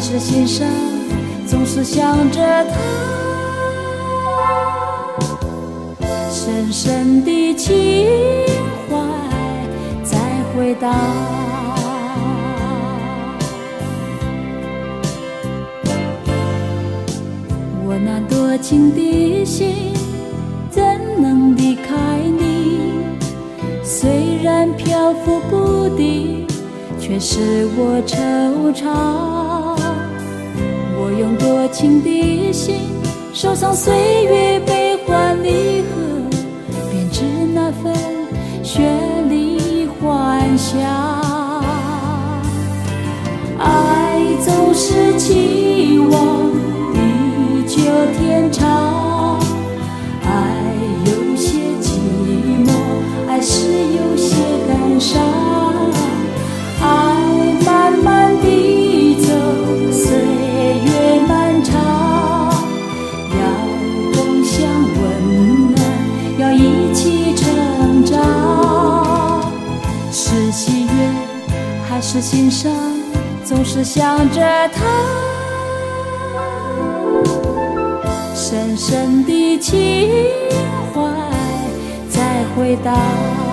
是心上，总是想着他，深深的情怀在回荡。我那多情的心怎能离开你？虽然漂浮不定，却是我惆怅。用多情的心收藏岁月悲欢离合编织那份绚丽幻想爱总是期望地久天长爱有些寂寞爱是有些感伤。是心上总是想着他，深深的情怀在回荡。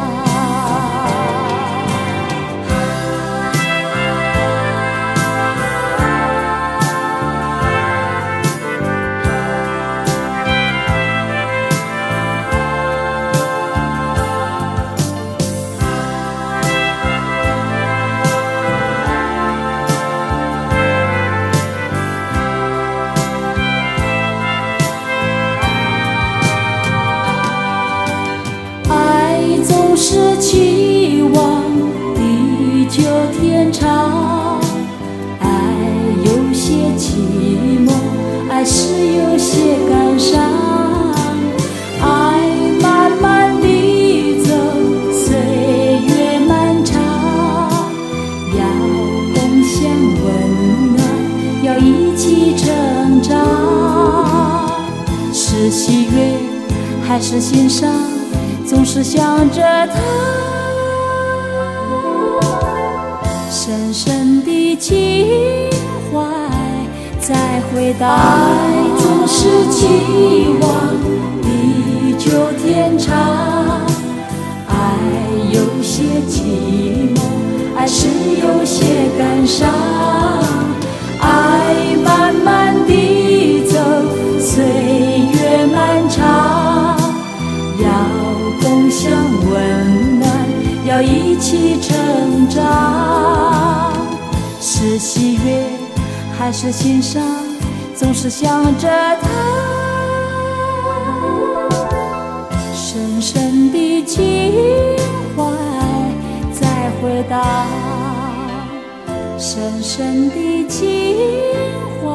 还是心伤？总是想着他，深深的情怀在回荡。爱总是期望地久天长，爱有些寂寞，爱是有些感伤。爱慢慢地一起成长。是喜悦还是心伤，总是想着他。深深的情怀在回荡，深深的情怀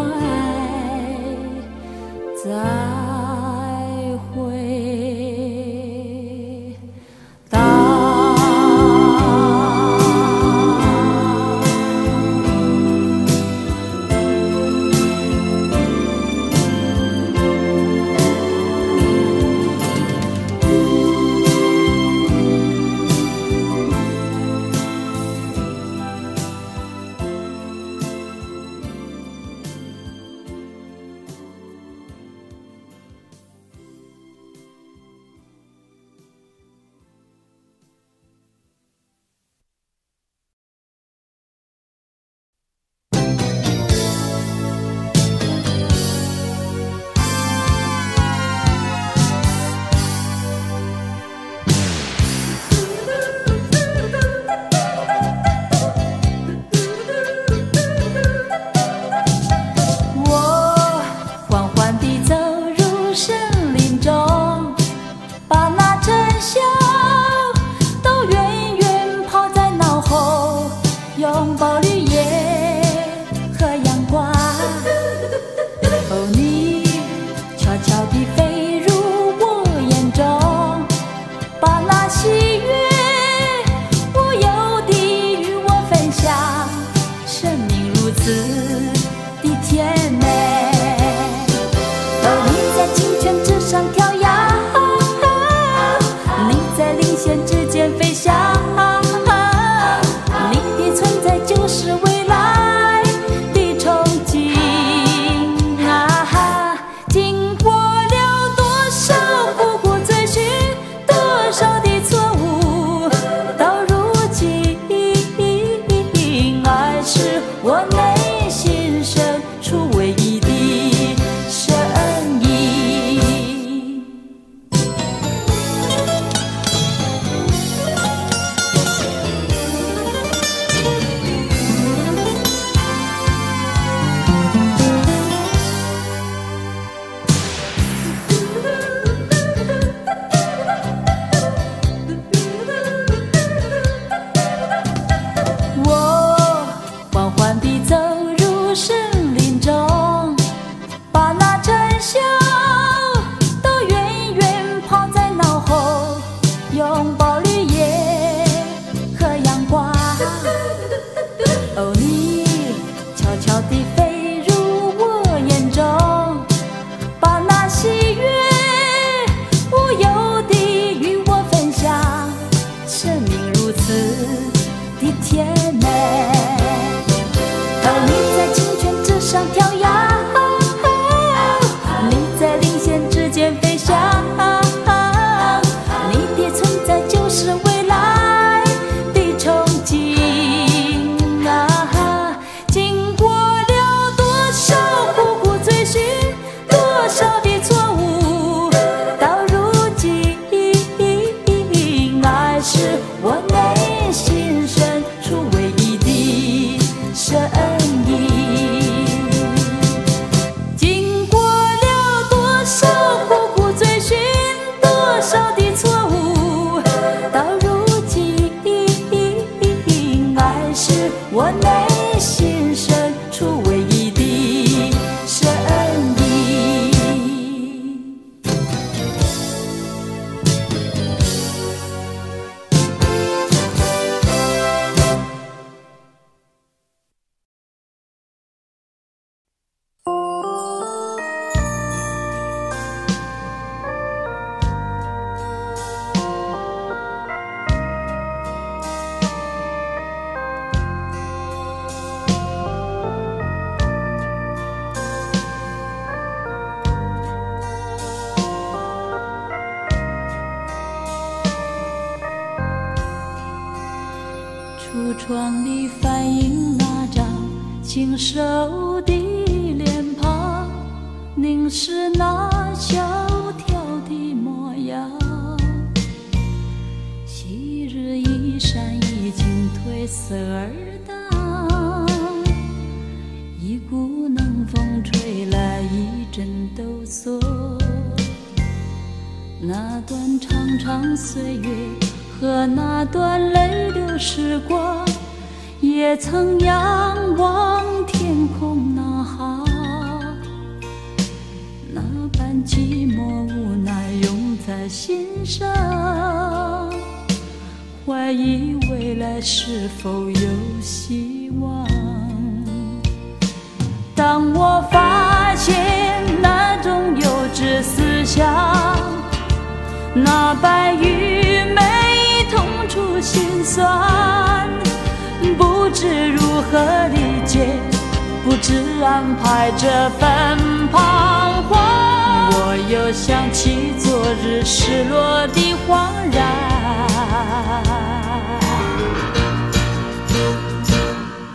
恍然，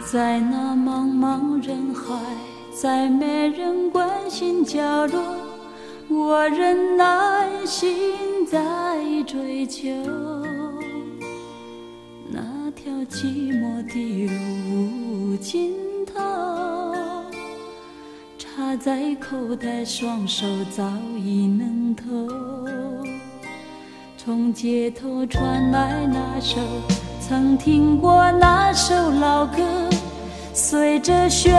在那茫茫人海，在没人关心角落，我仍耐心。在追求那条寂寞的路无尽头，插在口袋，双手早已能透。从街头传来那首曾听过那首老歌，随着旋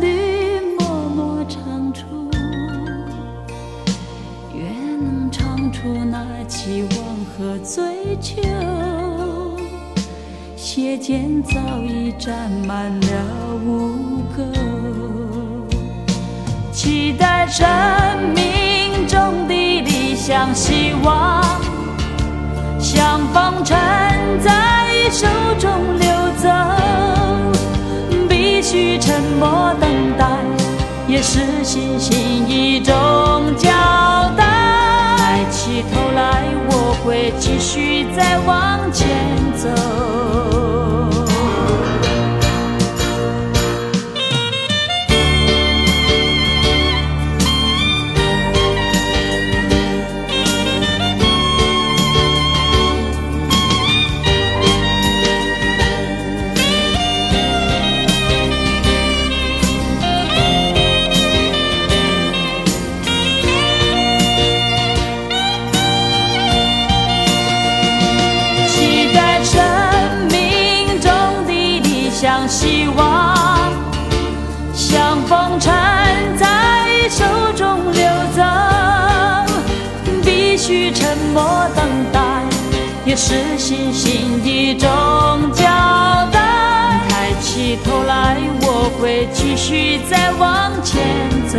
律默默唱出。愿能唱出那期望和追求，鞋尖早已沾满了污垢。期待生命中的理想希望，像风尘在手中流走，必须沉默等待，也是信心一种交代。抬起头来，我会继续再往前走。是信心一种交代。抬起头来，我会继续再往前走。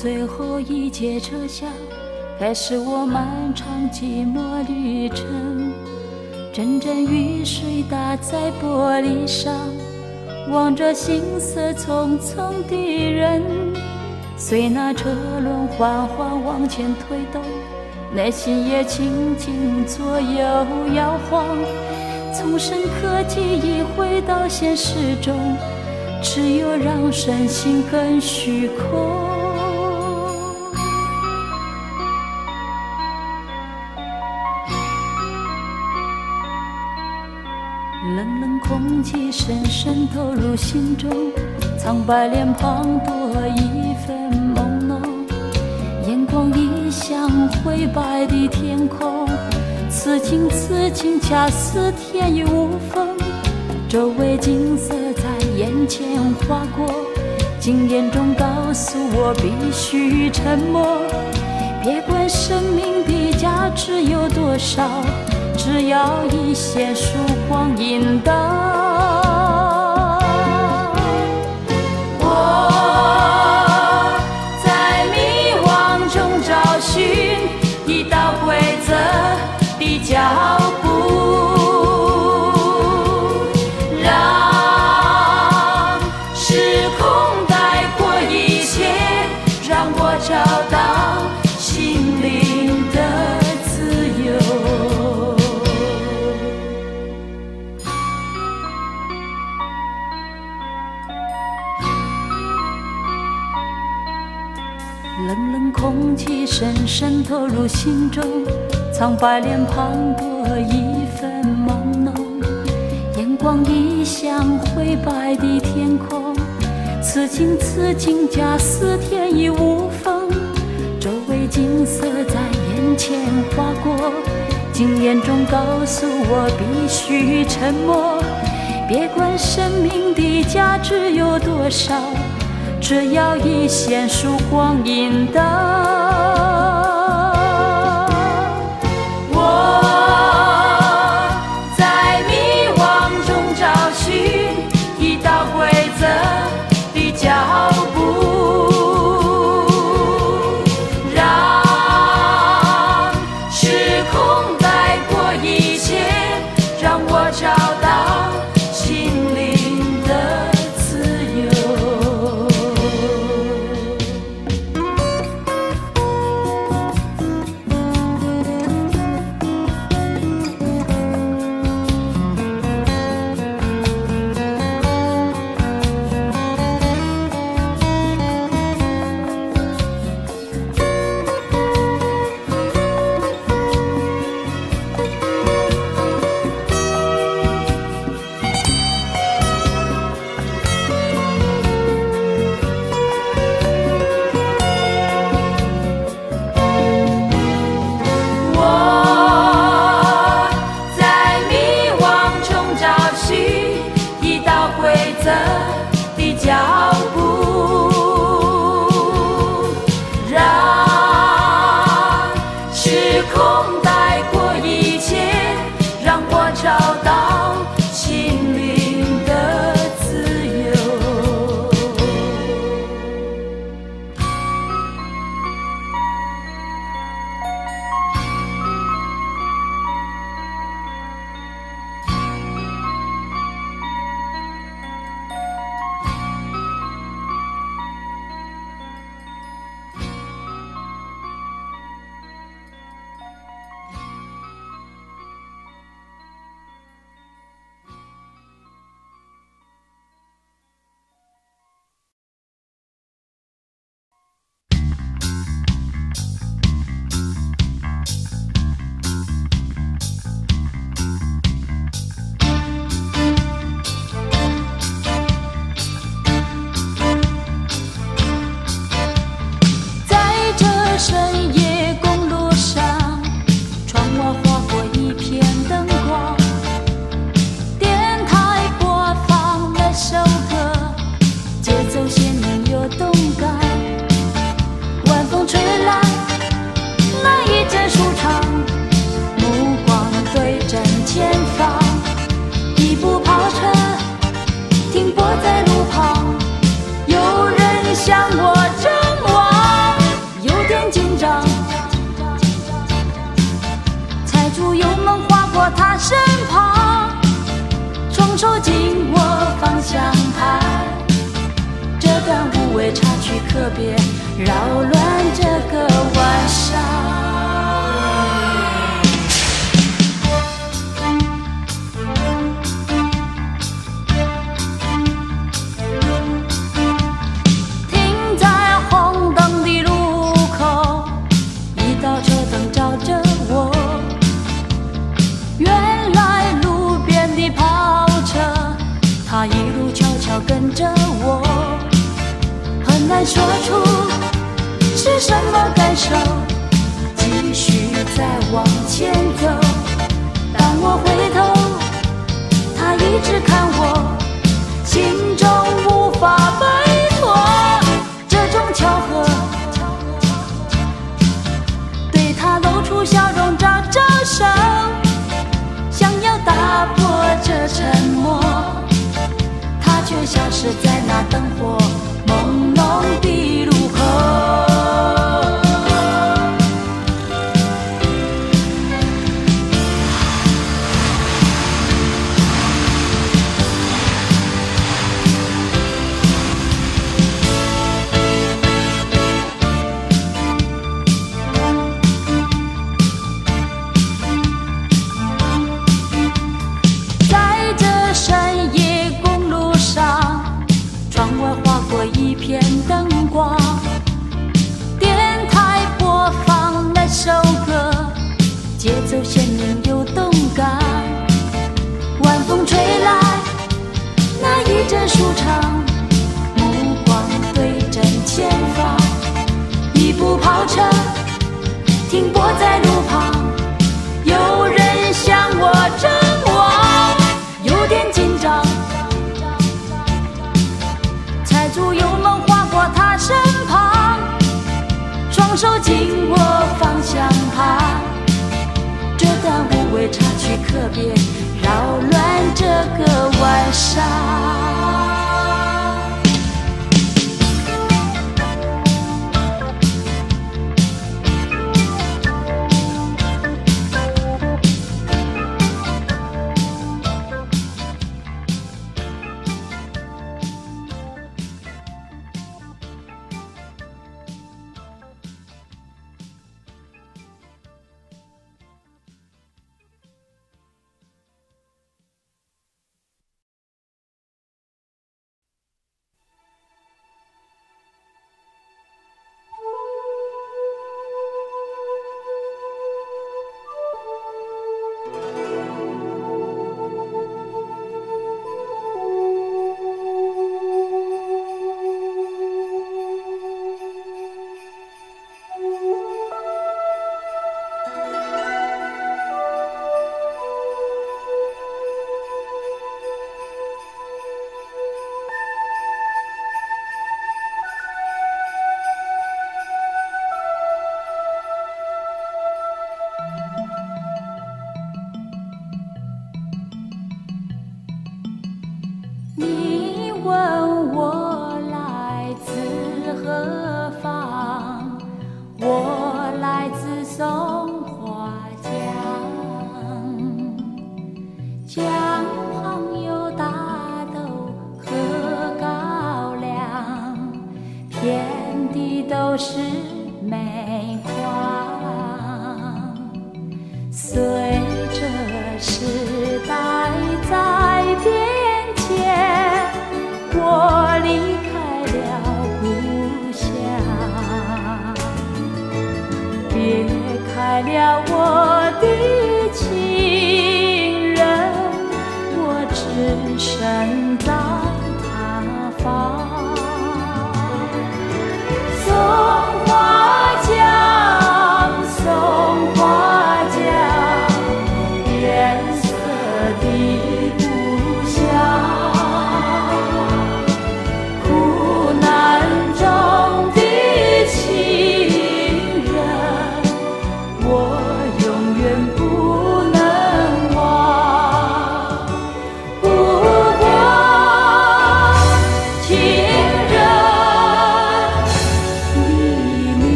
最后一节车厢，开始我漫长寂寞旅程。阵阵雨水打在玻璃上，望着行色匆匆的人，随那车轮缓缓往前推动，内心也轻轻左右摇晃。从深刻记忆回到现实中，只有让身心更虚空。白脸庞多一份朦胧，眼光已向灰白的天空。此情此景，恰似天衣无缝，周围景色在眼前划过，经验中告诉我必须沉默。别管生命的价值有多少，只要一线曙光引导。深投入心中，苍白脸庞多一份朦胧，眼光一像灰白的天空。此情此景，假似天衣无缝，周围景色在眼前划过，经验中告诉我必须沉默。别管生命的价值有多少。只要一线曙光引导。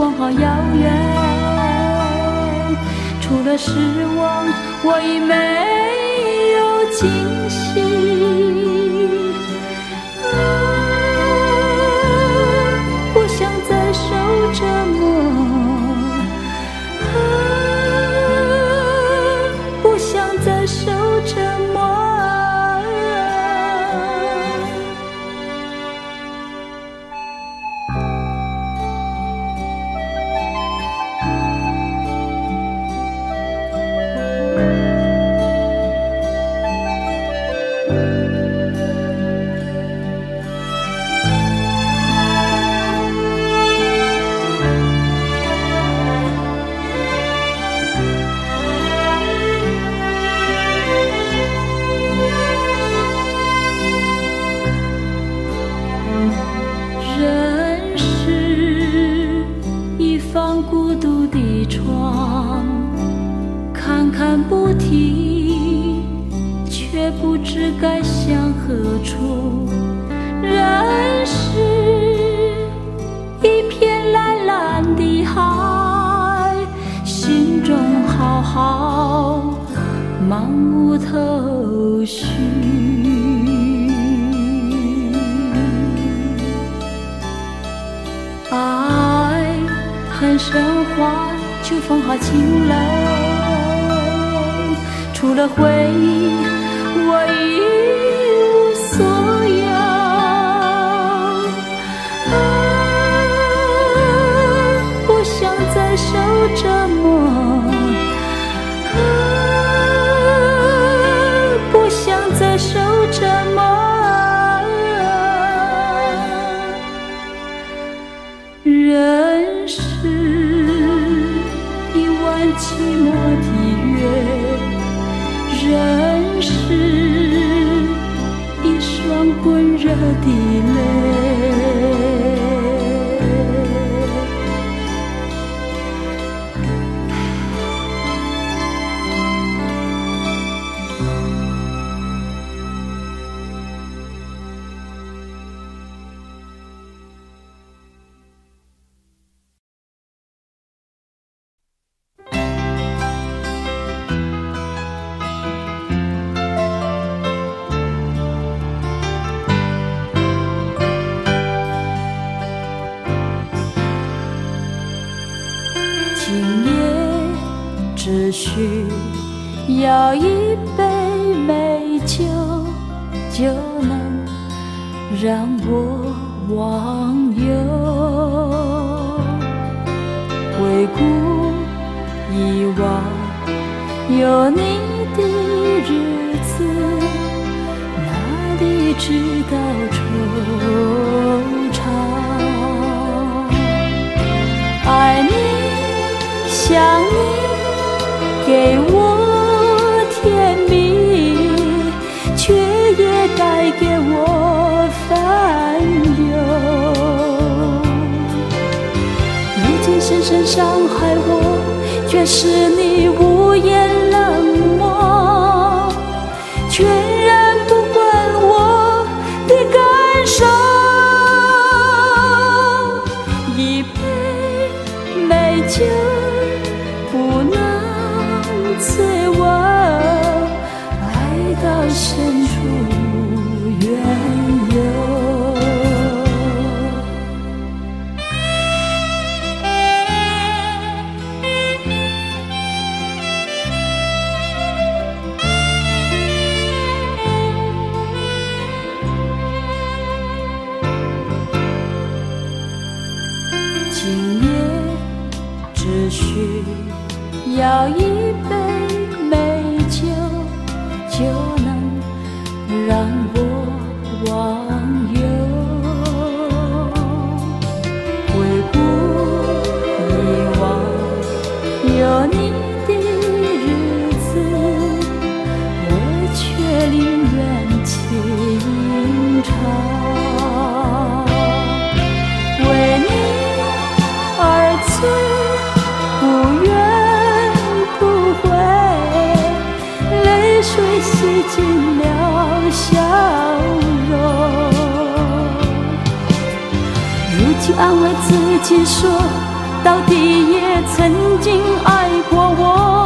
光好遥远。除了失望，我已没有惊喜。秋风好清冷，除了回忆，我已。有一安慰自己说到底也曾经爱过我。